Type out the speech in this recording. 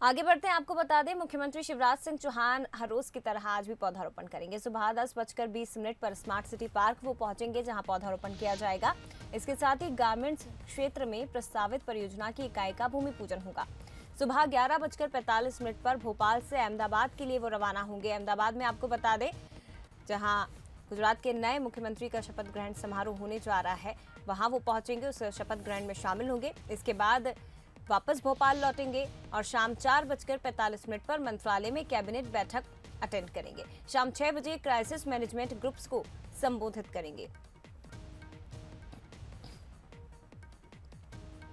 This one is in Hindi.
आगे बढ़ते हैं, आपको बता दें, मुख्यमंत्री शिवराज सिंह चौहान हर रोज की तरह आज भी पौधारोपण करेंगे। सुबह दस बजकर बीस मिनट पर स्मार्ट सिटी पार्क वो पहुँचेंगे जहाँ पौधारोपण किया जाएगा। इसके साथ ही गारमेंट्स क्षेत्र में प्रस्तावित परियोजना की इकाई का भूमि पूजन होगा। सुबह ग्यारह बजकर पैंतालीस मिनट पर भोपाल से अहमदाबाद के लिए वो रवाना होंगे। अहमदाबाद में आपको बता दें, जहाँ गुजरात के नए मुख्यमंत्री का शपथ ग्रहण समारोह होने जा रहा है, वहाँ वो पहुँचेंगे, उस शपथ ग्रहण में शामिल होंगे। इसके बाद वापस भोपाल लौटेंगे और शाम चार बजकर पैंतालीस मिनट पर मंत्रालय में कैबिनेट बैठक अटेंड करेंगे। शाम छह बजे क्राइसिस मैनेजमेंट ग्रुप्स को संबोधित करेंगे।